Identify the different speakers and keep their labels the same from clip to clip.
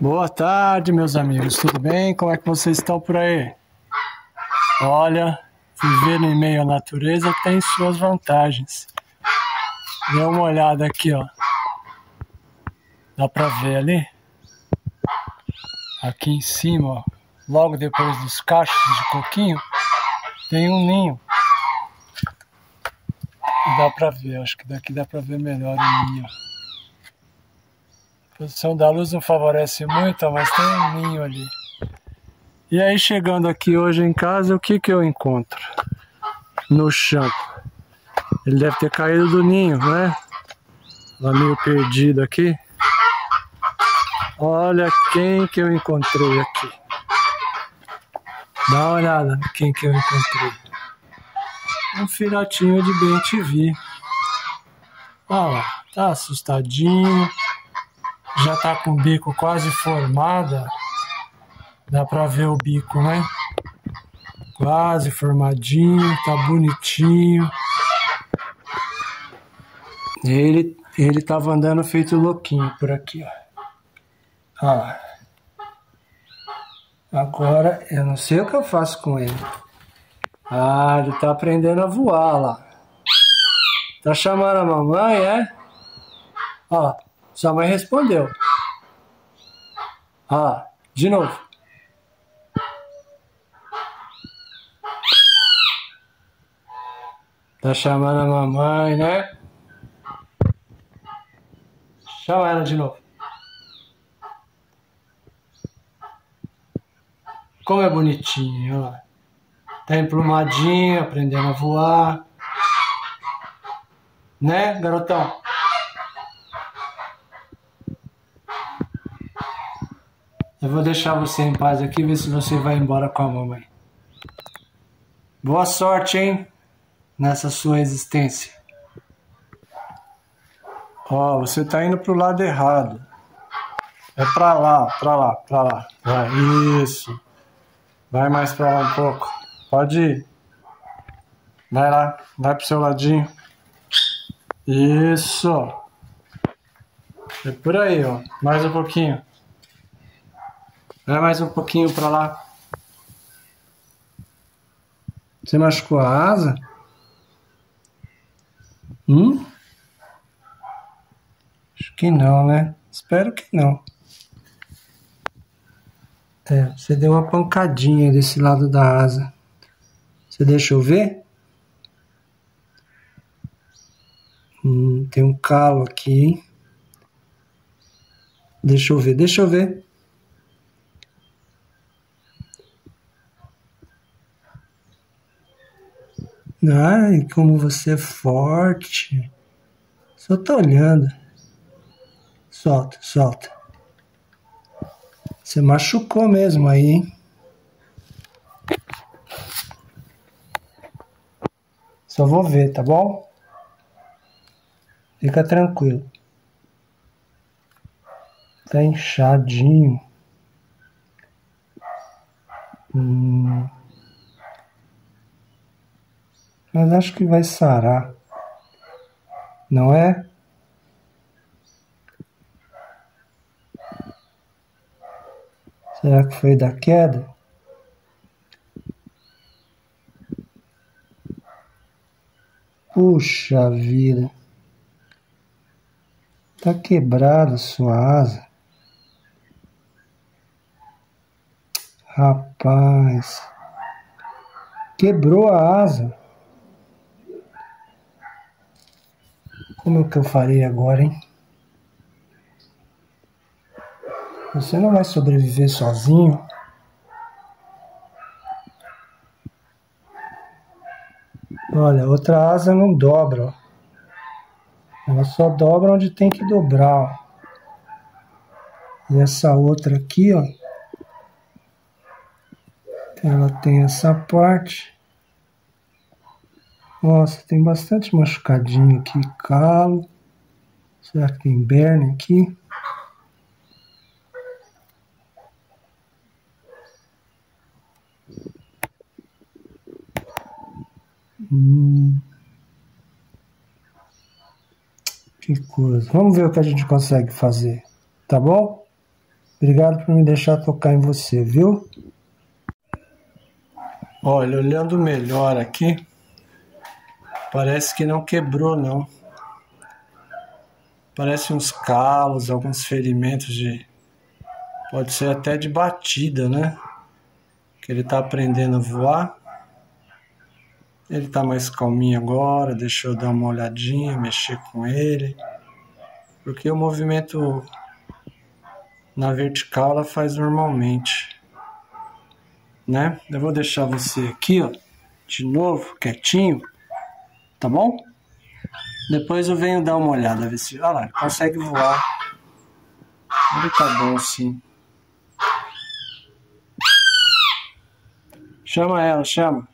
Speaker 1: Boa tarde, meus amigos. Tudo bem? Como é que vocês estão por aí? Olha, viver em meio à natureza tem suas vantagens. Dê uma olhada aqui, ó. Dá pra ver ali? Aqui em cima, ó, logo depois dos cachos de coquinho, tem um ninho. Dá pra ver, acho que daqui dá pra ver melhor o ninho. A posição da luz não favorece muito, mas tem um ninho ali. E aí chegando aqui hoje em casa, o que que eu encontro? No chão. Ele deve ter caído do ninho, né? Lá meio perdido aqui. Olha quem que eu encontrei aqui. Dá uma olhada quem que eu encontrei. Um filhotinho de bem TV. Olha lá, tá assustadinho. Já tá com o bico quase formado. Dá pra ver o bico, né? Quase formadinho, tá bonitinho. Ele, ele tava andando feito louquinho por aqui, ó. Ah, agora eu não sei o que eu faço com ele. Ah, ele tá aprendendo a voar lá. Tá chamando a mamãe, é? Ó, sua mãe respondeu. Ah, de novo. Tá chamando a mamãe, né? Chama ela de novo. Como é bonitinho, ó. Tá emplumadinho, aprendendo a voar. Né, garotão? Eu vou deixar você em paz aqui, ver se você vai embora com a mamãe. Boa sorte, hein? Nessa sua existência. Ó, você tá indo pro lado errado. É pra lá, pra lá, pra lá. Vai, isso. Vai mais pra lá um pouco. Pode ir. Vai lá, vai pro seu ladinho. Isso. É por aí, ó. Mais um pouquinho. Vai mais um pouquinho pra lá. Você machucou a asa? Hum? Acho que não, né? Espero que não. É, você deu uma pancadinha desse lado da asa. Você deixa eu ver? Hum, tem um calo aqui? Deixa eu ver, deixa eu ver. Ai, como você é forte. Só tô olhando. Solta, solta. Você machucou mesmo aí, hein? Só vou ver, tá bom? Fica tranquilo. Tá inchadinho. Hum. Mas acho que vai sarar. Não é? Será que foi da queda? Puxa vida. Tá quebrada sua asa. Rapaz. Quebrou a asa. Como é que eu farei agora, hein? Você não vai sobreviver sozinho. Olha, outra asa não dobra, ó. Ela só dobra onde tem que dobrar, ó. E essa outra aqui, ó. Ela tem essa parte. Nossa, tem bastante machucadinho aqui, calo. Será que tem berne aqui? Hum. Que coisa. Vamos ver o que a gente consegue fazer, tá bom? Obrigado por me deixar tocar em você, viu? Olha, olhando melhor aqui, parece que não quebrou não. Parece uns calos, alguns ferimentos de. Pode ser até de batida, né? Que ele tá aprendendo a voar. Ele tá mais calminho agora, deixa eu dar uma olhadinha, mexer com ele. Porque o movimento na vertical ela faz normalmente. Né? Eu vou deixar você aqui, ó, de novo, quietinho, tá bom? Depois eu venho dar uma olhada, ver se. Olha lá, consegue voar. Ele tá bom sim. Chama ela, chama.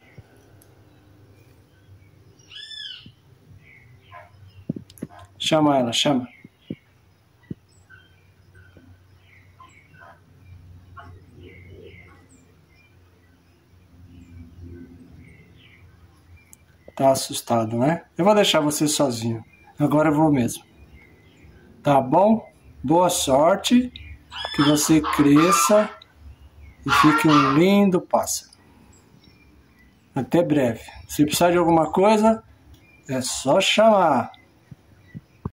Speaker 1: Chama ela, chama. Tá assustado, né? Eu vou deixar você sozinho. Agora eu vou mesmo. Tá bom? Boa sorte. Que você cresça e fique um lindo pássaro. Até breve. Se precisar de alguma coisa, é só chamar.